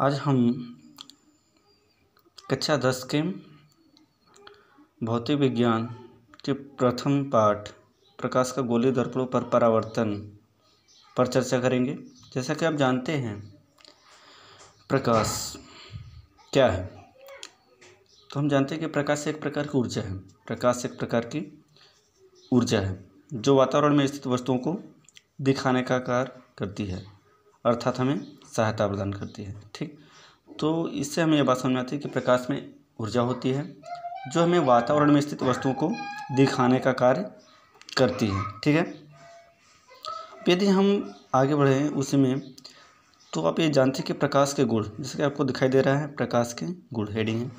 आज हम कक्षा दस के भौतिक विज्ञान के प्रथम पाठ प्रकाश का गोलीय दर्पणों पर परावर्तन पर चर्चा करेंगे। जैसा कि आप जानते हैं, प्रकाश क्या है? तो हम जानते हैं कि प्रकाश एक प्रकार की ऊर्जा है। प्रकाश एक प्रकार की ऊर्जा है, जो वातावरण में स्थित वस्तुओं को दिखाने का कार्य करती है। अर्थात हमें सहायता प्रदान करती है, ठीक? तो इससे हमें यह बात समझ आती है कि प्रकाश में ऊर्जा होती है, जो हमें वातावरण में स्थित वस्तुओं को दिखाने का कार्य करती है, ठीक है? यदि हम आगे बढ़े उसी में तो आप ये जानते हैं कि प्रकाश के गुण, जैसे कि आपको दिखाई दे रहा है, प्रकाश के गुण हेडिंग है।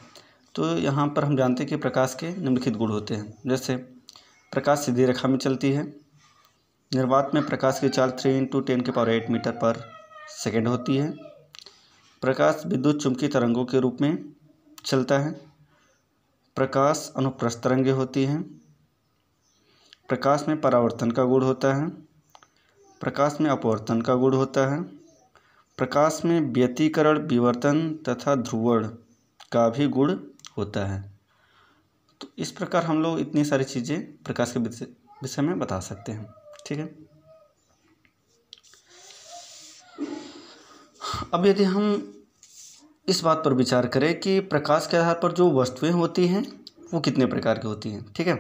तो यहाँ पर हम जानते हैं कि प्रकाश के निम्नलिखित गुण होते हैं, जैसे प्रकाश सीधी रेखा में चलती है, निर्वात में प्रकाश की चाल थ्री इंटू टेन के पावर एट मीटर पर सेकेंड होती है। प्रकाश विद्युत चुंबकीय तरंगों के रूप में चलता है। प्रकाश अनुप्रस्थ तरंगे होती हैं। प्रकाश में परावर्तन का गुण होता है। प्रकाश में अपवर्तन का गुण होता है। प्रकाश में व्यतीकरण, विवर्तन तथा ध्रुवण का भी गुण होता है। तो इस प्रकार हम लोग इतनी सारी चीज़ें प्रकाश के विषय में बता सकते हैं। ठीक है? अब यदि हम इस बात पर विचार करें कि प्रकाश के आधार पर जो वस्तुएँ होती हैं, वो कितने प्रकार की होती हैं, ठीक है?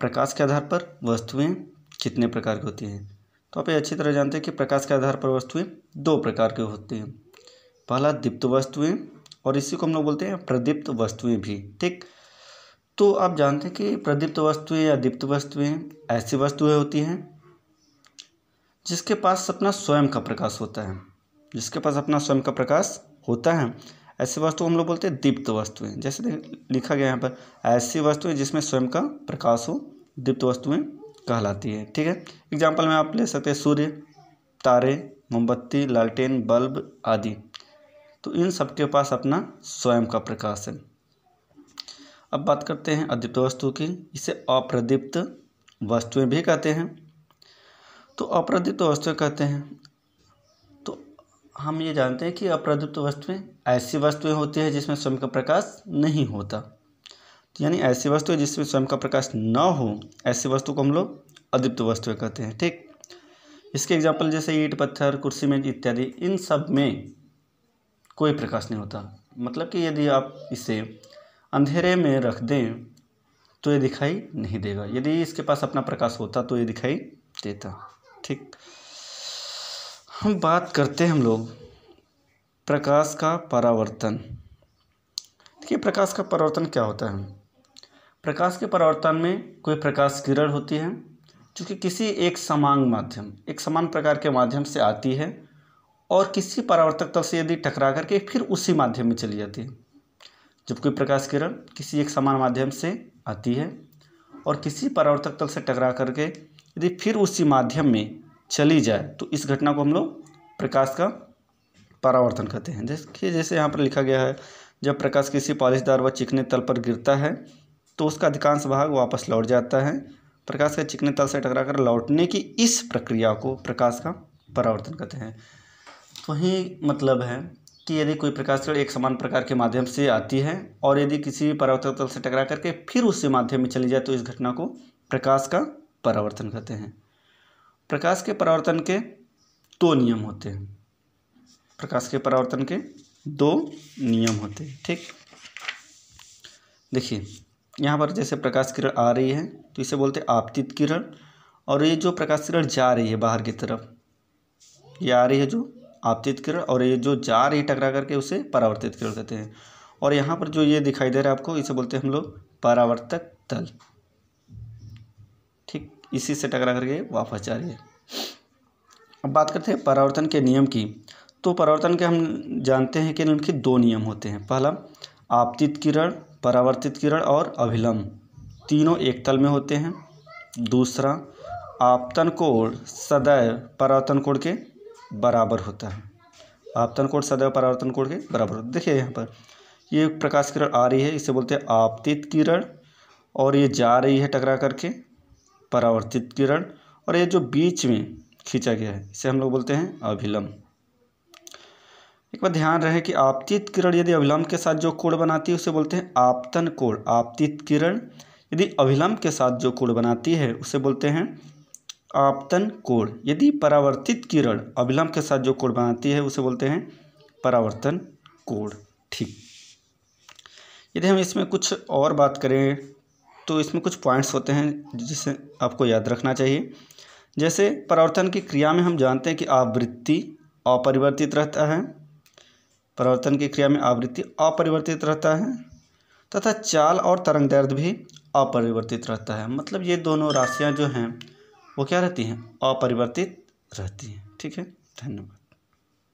प्रकाश के आधार पर वस्तुएँ कितने प्रकार की होती हैं? तो आप ये अच्छी तरह जानते हैं कि प्रकाश के आधार पर वस्तुएँ दो प्रकार की होती हैं। पहला, दीप्त वस्तुएँ, और इसी को हम लोग बोलते हैं प्रदीप्त वस्तुएँ भी, ठीक? तो आप जानते हैं कि प्रदीप्त वस्तुएँ या दीप्त वस्तुएँ ऐसी वस्तुएँ होती हैं, जिसके पास अपना स्वयं का प्रकाश होता है। जिसके पास अपना स्वयं का प्रकाश होता है। ऐसी वस्तु हम लोग बोलते हैं दीप्त वस्तुएँ। जैसे लिखा गया यहाँ पर, ऐसी वस्तुएँ जिसमें स्वयं का प्रकाश हो, दीप्त वस्तुएँ कहलाती है। ठीक है? एग्ज़ाम्पल में आप ले सकते हैं सूर्य, तारे, मोमबत्ती, लालटेन, बल्ब आदि। तो इन सबके पास अपना स्वयं का प्रकाश है। अब बात करते हैं अदीप्त वस्तु की, इसे अप्रदीप्त वस्तुएँ भी कहते हैं। तो अप्रदीप्त वस्तुएँ कहते हैं हम ये जानते हैं कि अप्रदीप्त वस्तुएँ ऐसी वस्तुएँ होती है जिसमें स्वयं का प्रकाश नहीं होता। तो यानी ऐसी वस्तुएँ जिसमें स्वयं का प्रकाश ना हो, ऐसी वस्तु को हम लोग अदीप्त वस्तुएँ कहते हैं, ठीक? इसके एग्ज़ाम्पल जैसे ईट, पत्थर, कुर्सी, मेज इत्यादि, इन सब में कोई प्रकाश नहीं होता। मतलब कि यदि आप इसे अंधेरे में रख दें तो ये दिखाई नहीं देगा। यदि इसके पास अपना प्रकाश होता तो ये दिखाई देता, ठीक? हम बात करते हैं हम लोग प्रकाश का परावर्तन। देखिए, प्रकाश का परावर्तन क्या होता है? प्रकाश के परावर्तन में कोई प्रकाश किरण होती है जो कि किसी एक समान माध्यम, एक समान प्रकार के माध्यम से आती है और किसी परावर्तक तल से यदि टकरा करके फिर उसी माध्यम में चली जाती है। जब कोई प्रकाश किरण किसी एक समान माध्यम से आती है और किसी परावर्तक तल से टकरा करके यदि फिर उसी माध्यम में चली जाए तो इस घटना को हम लोग प्रकाश का परावर्तन कहते हैं। जैसे जैसे यहाँ पर लिखा गया है, जब प्रकाश किसी पॉलिशदार व चिकने तल पर गिरता है तो उसका अधिकांश भाग वापस लौट जाता है। प्रकाश के चिकने तल से टकरा कर लौटने की इस प्रक्रिया को प्रकाश का परावर्तन कहते हैं। वही मतलब है कि यदि कोई प्रकाश किरण एक समान प्रकार के माध्यम से आती है और यदि किसी परावर्तक तल से टकरा करके फिर उसी माध्यम में चली जाए तो इस घटना को प्रकाश का परावर्तन कहते हैं। प्रकाश के परावर्तन के दो नियम होते हैं। प्रकाश के परावर्तन के दो नियम होते हैं, ठीक? देखिए, यहाँ पर जैसे प्रकाश किरण आ रही है तो इसे बोलते हैं आपतित किरण। और ये जो प्रकाश किरण जा रही है बाहर की तरफ़, ये आ रही है जो आपतित किरण, और ये जो जा रही टकरा करके उसे परावर्तित किरण कहते हैं। और यहाँ पर जो ये दिखाई दे रहा है आपको, इसे बोलते हैं हम लोग परावर्तक तल। इसी से टकरा करके वापस जा रही है। अब बात करते हैं परावर्तन के नियम की। तो परावर्तन के हम जानते हैं कि उनके दो नियम होते हैं। पहला, आपतित किरण, परावर्तित किरण और अभिलंब तीनों एक तल में होते हैं। दूसरा, आपतन कोण सदैव परावर्तन कोण के बराबर होता है। आपतन कोण सदैव परावर्तन कोण के बराबर होता है। देखिए यहाँ पर, ये प्रकाश किरण आ रही है, इसे बोलते हैं आपतित किरण और ये जा रही है टकरा करके। परावर्तित किरण और ये जो बीच में खींचा गया है, इसे हम लोग बोलते हैं अभिलंब। एक बार ध्यान रहे कि आपतित किरण यदि अभिलंब के साथ जो कोण बनाती है, उसे बोलते हैं आपतन कोण। आपतित किरण यदि अभिलंब के साथ जो कोण बनाती है, उसे बोलते हैं आपतन कोण। यदि परावर्तित किरण अभिलंब के साथ जो कोण बनाती है, उसे बोलते हैं परावर्तन कोण। ठीक। यदि हम इसमें कुछ और बात करें तो इसमें कुछ पॉइंट्स होते हैं जिसे आपको याद रखना चाहिए। जैसे परावर्तन की क्रिया में हम जानते हैं कि आवृत्ति अपरिवर्तित रहता है। परिवर्तन की क्रिया में आवृत्ति अपरिवर्तित रहता है तथा चाल और तरंग दर्द भी अपरिवर्तित रहता है। मतलब ये दोनों राशियाँ जो हैं, वो क्या रहती हैं? अपरिवर्तित रहती हैं। ठीक है? धन्यवाद।